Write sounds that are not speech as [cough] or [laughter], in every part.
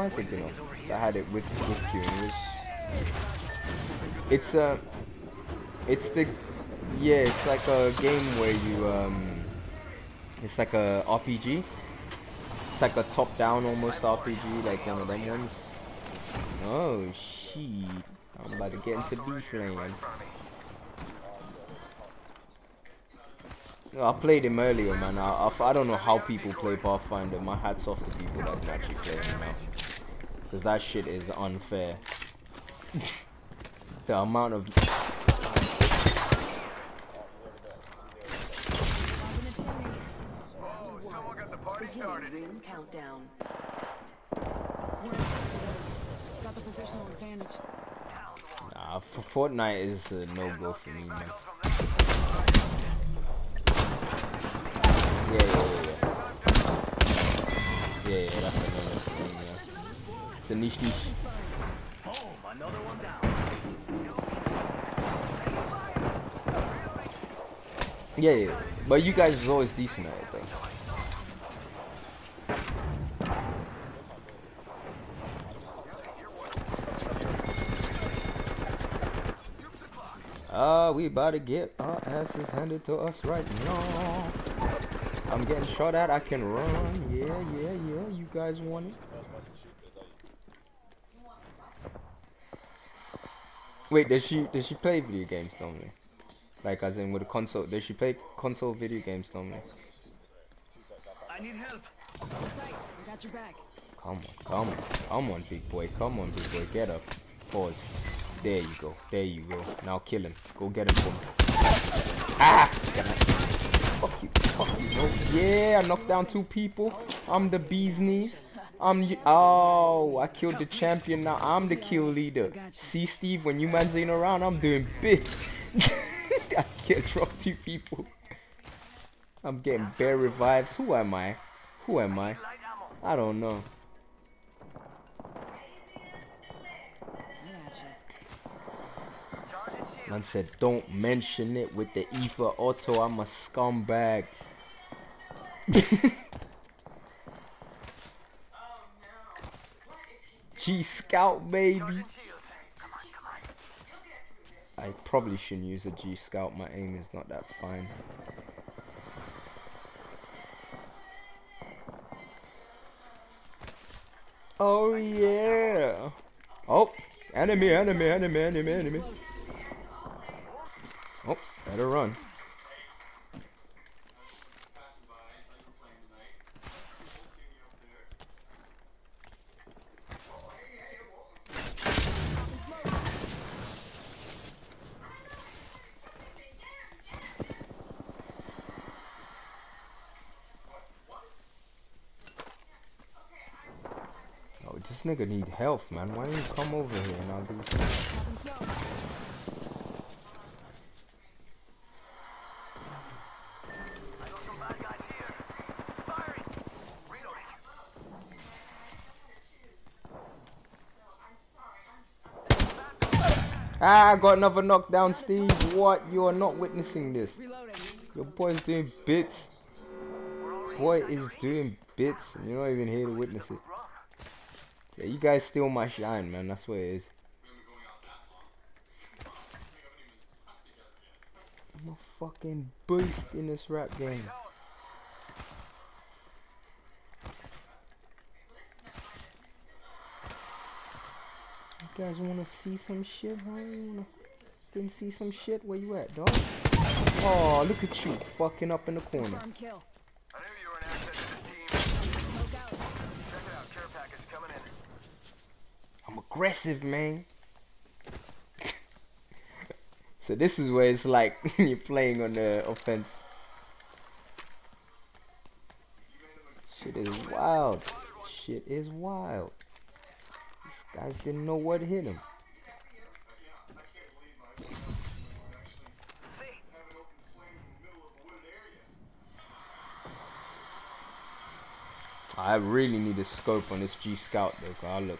I thinking of? I had it with with was, it's a, it's the, yeah, it's like a game where you um, it's like a RPG. It's like a top-down almost RPG, like one of them ones. Oh shit! I'm about to get into beef lane. I played him earlier, man. I, I, I, don't know how people play Pathfinder. My hat's off to people that can actually play him now. Because that shit is unfair. the amount of... Countdown. Got the positional advantage. Nah, for Fortnite is a no-go for me, man. Yeah, yeah, yeah. Yeah, yeah, that's another thing, one down. Yeah, yeah. But you guys is always decent at it, though. Uh, we about to get our asses handed to us right now. I'm getting shot at. I can run. Yeah, yeah, yeah. You guys want it? Wait, does she does she play video games normally? Like as in with a console? Does she play console video games normally? I need help. I got your back. Come on, come on, come on, big boy. Come on, big boy. Get up. Pause. There you go. There you go. Now kill him. Go get him for me. Ah! Fuck you. Fuck you. No. Yeah, I knocked down two people. I'm the bee's knees. I'm oh, I killed the champion. Now I'm the kill leader. See, Steve, when you man's ain't around, I'm doing big. [laughs] I can't drop two people. I'm getting bare revives. Who am I? Who am I? I don't know. Man said, don't mention it with the Eva Auto. I'm a scumbag. [laughs] G Scout, baby. I probably shouldn't use a G Scout. My aim is not that fine. Oh yeah. Oh, enemy, enemy, enemy, enemy, enemy. Oh, better run. Oh, this nigga need health, man. Why don't you come over here and I'll do something? Ah, I got another knockdown, Steve. What? You are not witnessing this. Your boy's doing bits. Boy is doing bits. You're not even here to witness it. Yeah, you guys steal my shine, man. That's what it is. I'm a fucking beast in this rap game. You guys wanna see some shit, huh? You wanna see some shit? Where you at, dog? Oh, look at you, fucking up in the corner. I'm aggressive, man. [laughs] so this is where it's like [laughs] you're playing on the offense. Shit is wild. Shit is wild. These Guys didn't know what hit him. I really need a scope on this G Scout though, I look.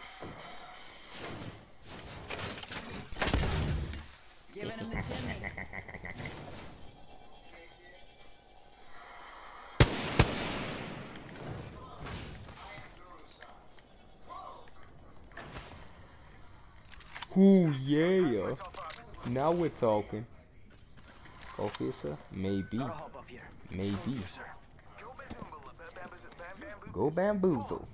Ooh, yeah. Now we're talking. Officer, maybe. I'll hop up here. Maybe. Go bamboozle.